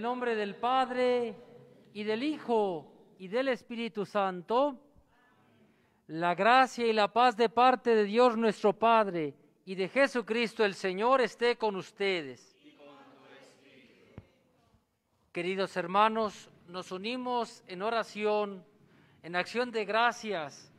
el nombre del Padre y del Hijo y del Espíritu Santo, la gracia y la paz de parte de Dios nuestro Padre y de Jesucristo el Señor esté con ustedes. Queridos hermanos, nos unimos en oración, en acción de gracias,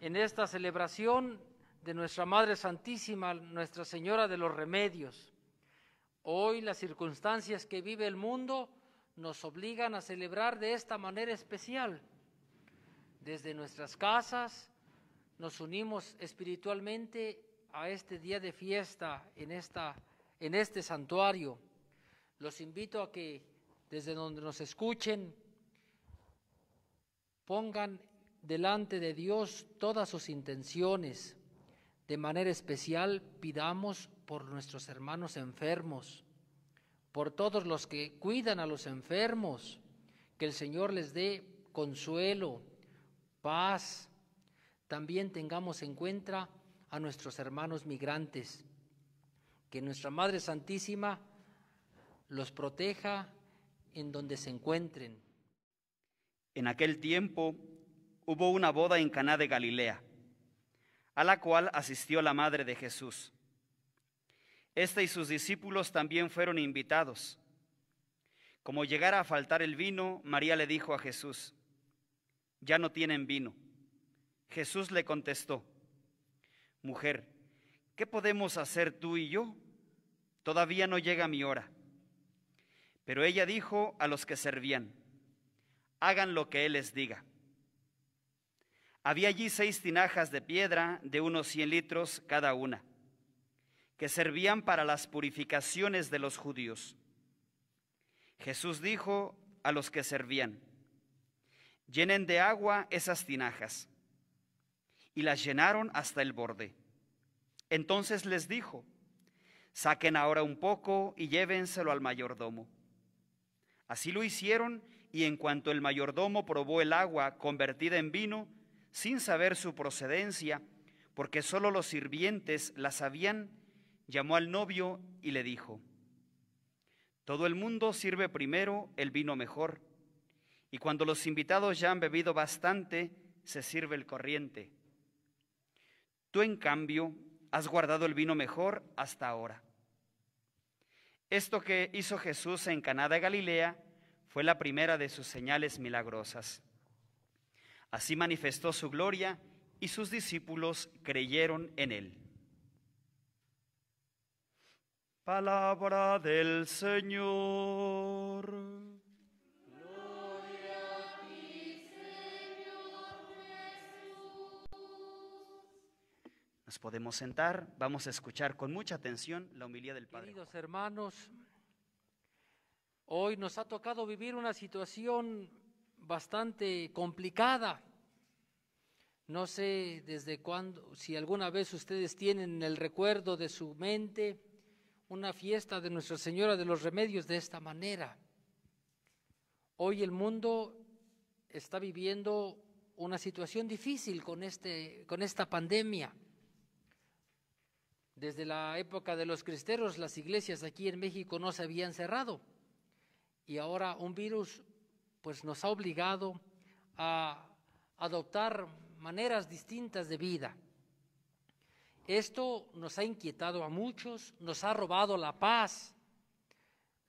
en esta celebración de nuestra Madre Santísima, Nuestra Señora de los Remedios. Hoy las circunstancias que vive el mundo nos obligan a celebrar de esta manera especial. Desde nuestras casas nos unimos espiritualmente a este día de fiesta en, esta, en este santuario. Los invito a que desde donde nos escuchen pongan delante de Dios todas sus intenciones. De manera especial pidamos por nuestros hermanos enfermos, por todos los que cuidan a los enfermos, que el Señor les dé consuelo, paz. También tengamos en cuenta a nuestros hermanos migrantes, que nuestra Madre Santísima los proteja en donde se encuentren. En aquel tiempo hubo una boda en Caná de Galilea, a la cual asistió la madre de Jesús. Este y sus discípulos también fueron invitados. Como llegara a faltar el vino, María le dijo a Jesús, ya no tienen vino. Jesús le contestó, mujer, ¿qué podemos hacer tú y yo? Todavía no llega mi hora. Pero ella dijo a los que servían, hagan lo que Él les diga. Había allí seis tinajas de piedra de unos cien litros cada una, que servían para las purificaciones de los judíos. Jesús dijo a los que servían, llenen de agua esas tinajas. Y las llenaron hasta el borde. Entonces les dijo, saquen ahora un poco y llévenselo al mayordomo. Así lo hicieron y en cuanto el mayordomo probó el agua convertida en vino, sin saber su procedencia, porque sólo los sirvientes la sabían, llamó al novio y le dijo, todo el mundo sirve primero el vino mejor, y cuando los invitados ya han bebido bastante, se sirve el corriente. Tú, en cambio, has guardado el vino mejor hasta ahora. Esto que hizo Jesús en Caná de Galilea fue la primera de sus señales milagrosas. Así manifestó su gloria y sus discípulos creyeron en él. Palabra del Señor. Gloria a ti, Señor Jesús. Nos podemos sentar, vamos a escuchar con mucha atención la humildad del Padre. Queridos hermanos, hoy nos ha tocado vivir una situación bastante complicada. No sé desde cuándo, si alguna vez ustedes tienen el recuerdo de su mente una fiesta de Nuestra Señora de los Remedios de esta manera. Hoy el mundo está viviendo una situación difícil con, este, con esta pandemia. Desde la época de los cristeros, las iglesias aquí en México no se habían cerrado y ahora un virus pues nos ha obligado a adoptar maneras distintas de vida. Esto nos ha inquietado a muchos, nos ha robado la paz,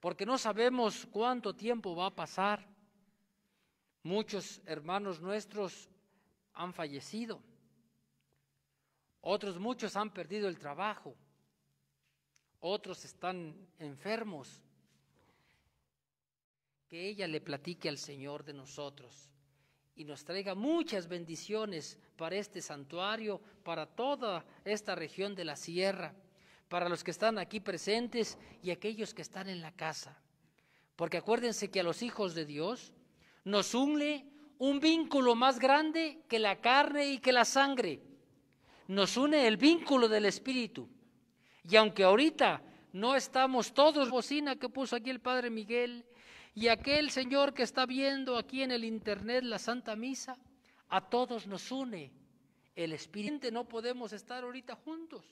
porque no sabemos cuánto tiempo va a pasar. Muchos hermanos nuestros han fallecido, otros muchos han perdido el trabajo, otros están enfermos. Que ella le platique al Señor de nosotros y nos traiga muchas bendiciones para este santuario, para toda esta región de la sierra, para los que están aquí presentes y aquellos que están en la casa. Porque acuérdense que a los hijos de Dios nos une un vínculo más grande que la carne y que la sangre. Nos une el vínculo del Espíritu. Y aunque ahorita no estamos todos, bocina que puso aquí el Padre Miguel, y aquel Señor que está viendo aquí en el Internet la Santa Misa, a todos nos une el Espíritu. No podemos estar ahorita juntos,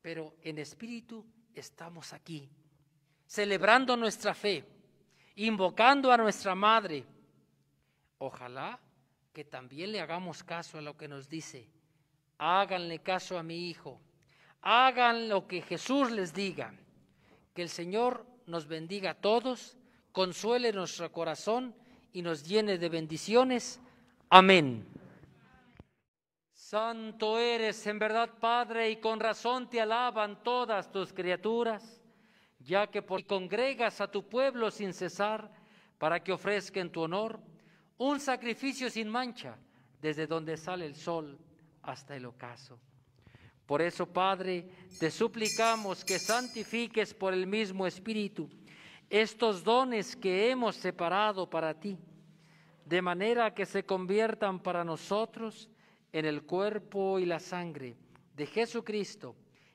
pero en espíritu estamos aquí. celebrando nuestra fe, invocando a nuestra Madre. Ojalá que también le hagamos caso a lo que nos dice. Háganle caso a mi Hijo. Hagan lo que Jesús les diga. Que el Señor nos bendiga a todos, consuele nuestro corazón y nos llene de bendiciones. Amén. Santo eres en verdad, Padre, y con razón te alaban todas tus criaturas, ya que por congregas a tu pueblo sin cesar, para que ofrezca en tu honor un sacrificio sin mancha, desde donde sale el sol hasta el ocaso. Por eso, Padre, te suplicamos que santifiques por el mismo Espíritu estos dones que hemos separado para ti, de manera que se conviertan para nosotros en el cuerpo y la sangre de Jesucristo,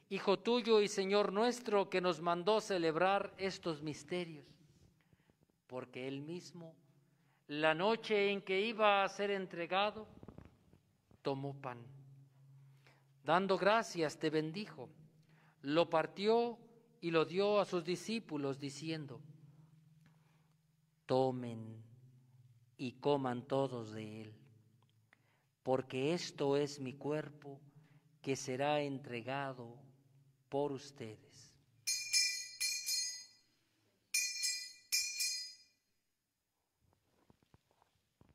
Hijo tuyo y Señor nuestro, que nos mandó celebrar estos misterios, porque Él mismo, la noche en que iba a ser entregado, tomó pan. Dando gracias, te bendijo, lo partió y lo dio a sus discípulos, diciendo, tomen y coman todos de él porque esto es mi cuerpo que será entregado por ustedes.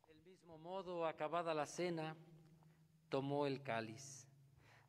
Del mismo modo, acabada la cena, tomó el cáliz.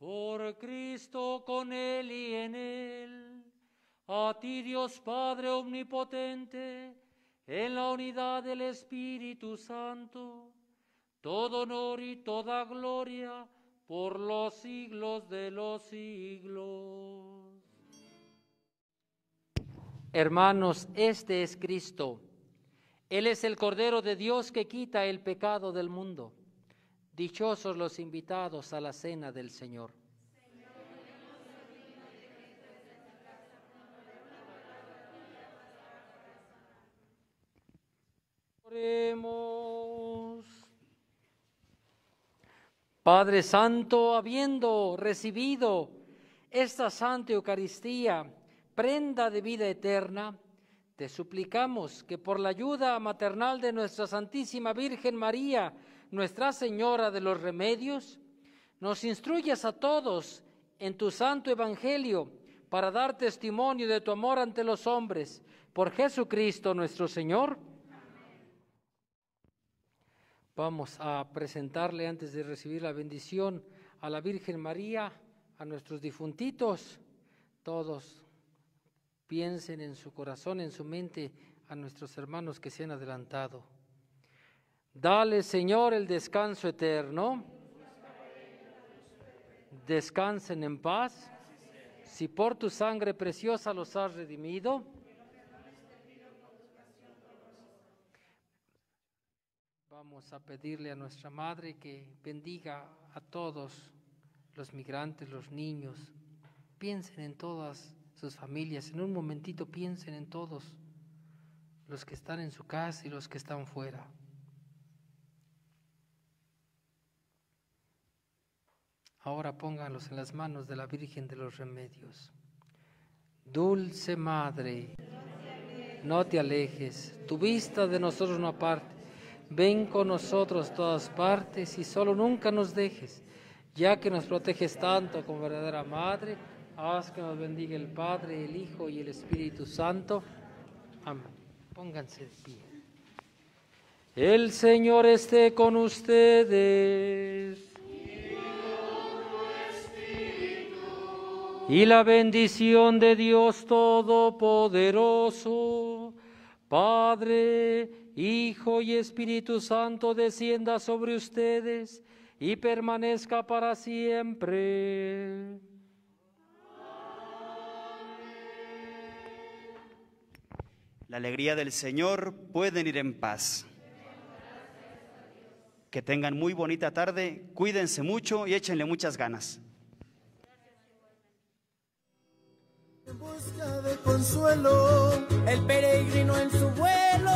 Por Cristo con Él y en Él a ti Dios Padre Omnipotente, en la unidad del Espíritu Santo, todo honor y toda gloria por los siglos de los siglos. Hermanos, este es Cristo. Él es el Cordero de Dios que quita el pecado del mundo. Dichosos los invitados a la cena del Señor. Padre Santo, habiendo recibido esta Santa Eucaristía, prenda de vida eterna, te suplicamos que por la ayuda maternal de nuestra Santísima Virgen María, Nuestra Señora de los Remedios, nos instruyas a todos en tu Santo Evangelio para dar testimonio de tu amor ante los hombres, por Jesucristo nuestro Señor. Vamos a presentarle antes de recibir la bendición a la Virgen María, a nuestros difuntitos. Todos piensen en su corazón, en su mente, a nuestros hermanos que se han adelantado. Dale, Señor, el descanso eterno. Descansen en paz. Si por tu sangre preciosa los has redimido Vamos a pedirle a nuestra Madre que bendiga a todos los migrantes, los niños. Piensen en todas sus familias. En un momentito piensen en todos los que están en su casa y los que están fuera. Ahora pónganlos en las manos de la Virgen de los Remedios. Dulce Madre, no te alejes, tu vista de nosotros no aparte Ven con nosotros todas partes y solo nunca nos dejes, ya que nos proteges tanto como verdadera Madre. Haz que nos bendiga el Padre, el Hijo y el Espíritu Santo. Amén. Pónganse de pie. El Señor esté con ustedes. y la bendición de Dios Todopoderoso, Padre, Hijo y Espíritu Santo, descienda sobre ustedes y permanezca para siempre. La alegría del Señor, pueden ir en paz. Que tengan muy bonita tarde, cuídense mucho y échenle muchas ganas. En busca de consuelo, el peregrino en su vuelo